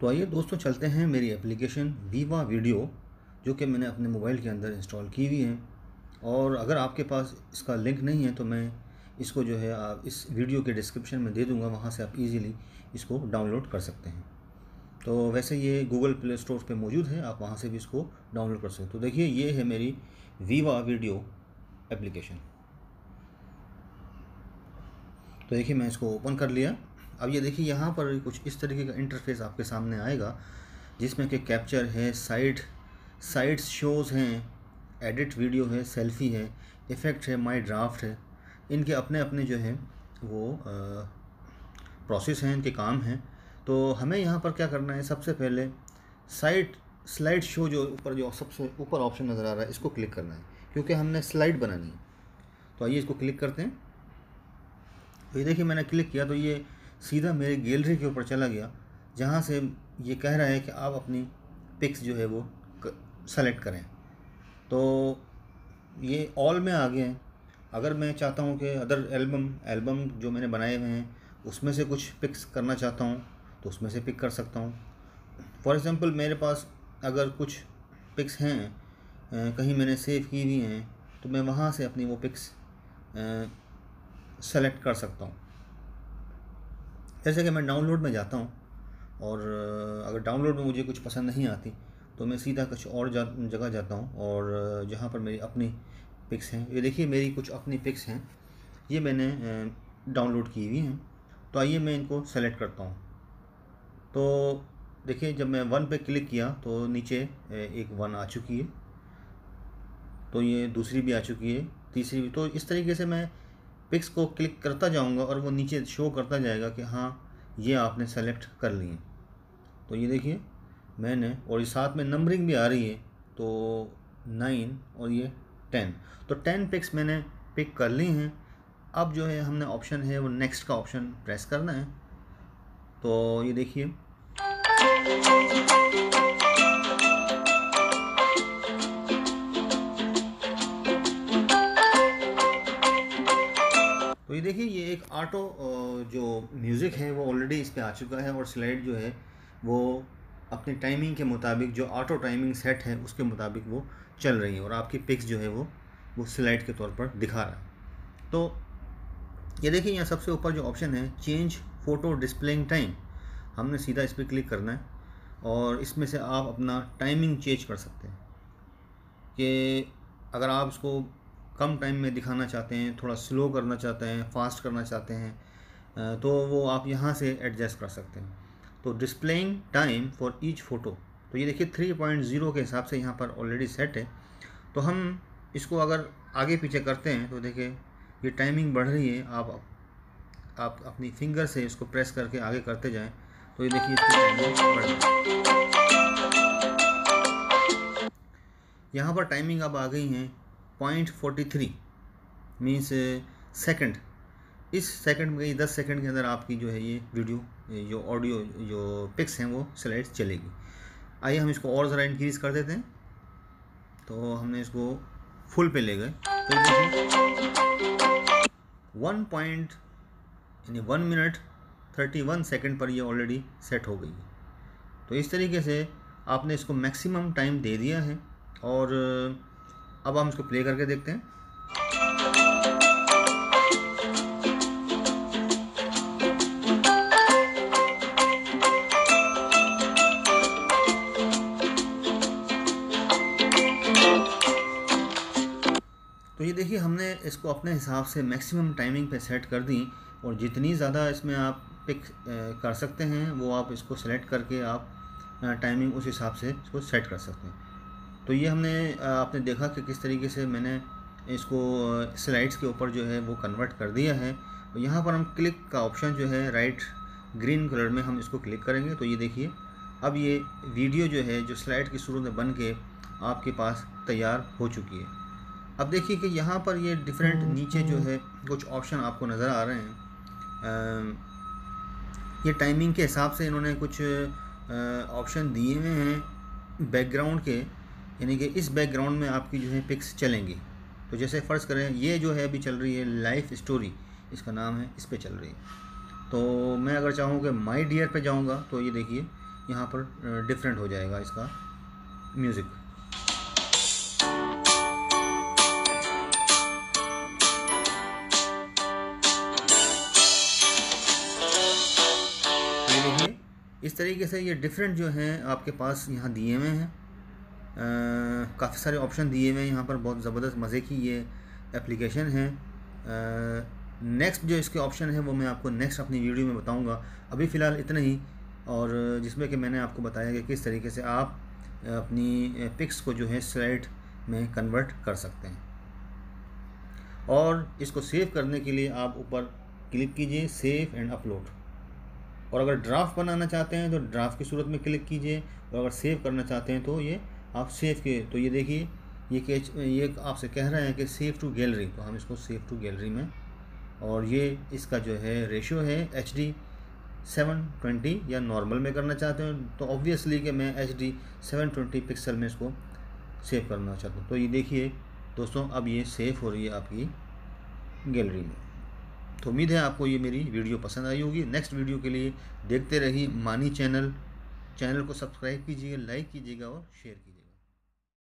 तो आइए दोस्तों चलते हैं मेरी एप्लीकेशन वीवा वीडियो जो कि मैंने अपने मोबाइल के अंदर इंस्टॉल की हुई है। और अगर आपके पास इसका लिंक नहीं है तो मैं इसको जो है, आप इस वीडियो के डिस्क्रिप्शन में दे दूँगा, वहाँ से आप इजीली इसको डाउनलोड कर सकते हैं। तो वैसे ये गूगल प्ले स्टोर पे मौजूद है, आप वहाँ से भी इसको डाउनलोड कर सकते हो। तो देखिए, ये है मेरी वीवा वीडियो एप्लीकेशन तो देखिए, मैं इसको ओपन कर लिया। अब ये देखिए, यहाँ पर कुछ इस तरीके का इंटरफेस आपके सामने आएगा, जिसमें कि कैप्चर है साइड साइड्स शोज़ हैं एडिट वीडियो है सेल्फी है इफ़ेक्ट है माई ड्राफ्ट है। इनके अपने अपने जो हैं, वो प्रोसेस हैं, इनके काम हैं। तो हमें यहाँ पर क्या करना है, सबसे पहले साइड स्लाइड शो जो ऊपर, जो सबसे ऊपर ऑप्शन नज़र आ रहा है, इसको क्लिक करना है, क्योंकि हमने स्लाइड बनानी है। तो आइए इसको क्लिक करते हैं। तो ये देखिए, मैंने क्लिक किया तो ये सीधा मेरे गैलरी के ऊपर चला गया, जहाँ से ये कह रहा है कि आप अपनी पिक्स जो है वो सेलेक्ट करें। तो ये ऑल में आ गए हैं। अगर मैं चाहता हूँ कि अदर एल्बम एल्बम जो मैंने बनाए हुए हैं, उसमें से कुछ पिक्स करना चाहता हूँ तो उसमें से पिक कर सकता हूँ। फॉर एग्ज़ाम्पल मेरे पास अगर कुछ पिक्स हैं कहीं मैंने सेव की हुई हैं तो मैं वहाँ से अपनी वो पिक्स सेलेक्ट कर सकता हूँ। जैसे कि मैं डाउनलोड में जाता हूँ और अगर डाउनलोड में मुझे कुछ पसंद नहीं आती तो मैं सीधा कुछ और जा, जगह जाता हूँ और जहाँ पर मेरी अपनी पिक्स हैं। ये देखिए, मेरी कुछ अपनी पिक्स हैं। ये मैंने डाउनलोड की हुई हैं। तो आइए मैं इनको सेलेक्ट करता हूँ। तो देखिए, जब मैं वन पे क्लिक किया तो नीचे एक वन आ चुकी है। तो ये दूसरी भी आ चुकी है। तीसरी भी तो इस तरीके से मैं पिक्स को क्लिक करता जाऊँगा और वो नीचे शो करता जाएगा कि हाँ ये आपने सेलेक्ट कर लिए तो ये देखिए, मैंने और ये साथ में नंबरिंग भी आ रही है तो नाइन और ये टेन तो टेन पिक्स मैंने पिक कर ली हैं। अब जो है, हमने ऑप्शन है, वो नेक्स्ट का ऑप्शन प्रेस करना है। तो ये देखिए। ये देखिए ये एक ऑटो जो म्यूज़िक है वो ऑलरेडी इस पर आ चुका है और स्लाइड जो है वो अपनी टाइमिंग के मुताबिक, जो ऑटो टाइमिंग सेट है उसके मुताबिक वो चल रही है और आपकी पिक्स जो है वो वो स्लाइड के तौर पर दिखा रहा है। तो ये देखिए यहाँ सबसे ऊपर जो ऑप्शन है चेंज फ़ोटो डिस्प्लेइंग टाइम हमने सीधा इस पर क्लिक करना है और इसमें से आप अपना टाइमिंग चेंज कर सकते हैं। कि अगर आप उसको कम टाइम में दिखाना चाहते हैं, थोड़ा स्लो करना चाहते हैं, फास्ट करना चाहते हैं तो वो आप यहाँ से एडजस्ट कर सकते हैं। तो displaying time for each photo तो ये देखिए थ्री पॉइंट ज़ीरो के हिसाब से यहाँ पर ऑलरेडी सेट है। तो हम इसको अगर आगे पीछे करते हैं तो देखिए ये टाइमिंग बढ़ रही है, आप आप अपनी फिंगर से इसको प्रेस करके आगे करते जाएँ तो ये देखिए इसकी टाइमिंग बढ़ रही है। यहाँ पर टाइमिंग अब आ गई हैं point forty three means second इस सेकंड में, दस सेकंड के अंदर आपकी जो है ये वीडियो जो ऑडियो जो पिक्स हैं, वो स्लाइड्स चलेगी। आइए हम इसको और ज़रा इंक्रीज़ कर देते हैं। तो हमने इसको फुल पे ले गए। तो वन पॉइंट यानी one minute thirty one second पर ये ऑलरेडी सेट हो गई है। तो इस तरीके से आपने इसको मैक्सिमम टाइम दे दिया है। और अब हम इसको प्ले करके देखते हैं। तो ये देखिए, हमने इसको अपने हिसाब से मैक्सिमम टाइमिंग पे सेट कर दी और जितनी ज़्यादा इसमें आप पिक कर सकते हैं, वो आप इसको सेलेक्ट करके आप टाइमिंग उस हिसाब से इसको सेट कर सकते हैं। तो ये हमने आपने देखा कि किस तरीके से मैंने इसको स्लाइड्स के ऊपर जो है वो कन्वर्ट कर दिया है। और यहाँ पर हम क्लिक का ऑप्शन जो है राइट ग्रीन कलर में हम इसको क्लिक करेंगे। तो ये देखिए अब ये वीडियो जो है जो स्लाइड की शुरू में बन के आपके पास तैयार हो चुकी है। अब देखिए कि यहाँ पर ये डिफरेंट नीचे जो है कुछ ऑप्शन आपको नज़र आ रहे हैं। ये टाइमिंग के हिसाब से इन्होंने कुछ ऑप्शन दिए हुए हैं बैकग्राउंड के। यानी कि इस बैकग्राउंड में आपकी जो है पिक्स चलेंगी। तो जैसे फ़र्ज़ करें, ये जो है अभी चल रही है लाइफ स्टोरी इसका नाम है, इस पर चल रही है। तो मैं अगर चाहूँ कि माई डियर पे जाऊँगा तो ये देखिए, यहाँ पर डिफरेंट हो जाएगा इसका म्यूज़िक देखिए, इस तरीके से ये डिफरेंट जो हैं, आपके पास यहाँ दिए हुए हैं। काफ़ी सारे ऑप्शन दिए हुए हैं, यहाँ पर बहुत ज़बरदस्त मज़े की ये एप्लीकेशन है। नेक्स्ट जो इसके ऑप्शन है, वो मैं आपको नेक्स्ट अपनी वीडियो में बताऊँगा। अभी फ़िलहाल इतना ही, और जिसमें कि मैंने आपको बताया कि किस तरीके से आप अपनी पिक्स को जो है स्लाइड में कन्वर्ट कर सकते हैं। और इसको सेव करने के लिए आप ऊपर क्लिक कीजिए सेव एंड अपलोड और अगर ड्राफ्ट बनाना चाहते हैं तो ड्राफ्ट की सूरत में क्लिक कीजिए, और अगर सेव करना चाहते हैं तो ये आप सेव के तो ये देखिए, ये कैच ये आपसे कह रहे हैं कि सेव टू गैलरी तो हम इसको सेव टू गैलरी में, और ये इसका जो है रेशियो है एच डी सेवन ट्वेंटी या नॉर्मल में करना चाहते हैं तो ऑब्वियसली कि मैं H D seven twenty pixel में इसको सेव करना चाहता हूँ। तो ये देखिए, दोस्तों, अब ये सेव हो रही है आपकी गैलरी में। तो उम्मीद है आपको ये मेरी वीडियो पसंद आई होगी। नेक्स्ट वीडियो के लिए देखते रहिए मानी चैनल चैनल को सब्सक्राइब कीजिए लाइक कीजिएगा और शेयर कीजिएगा।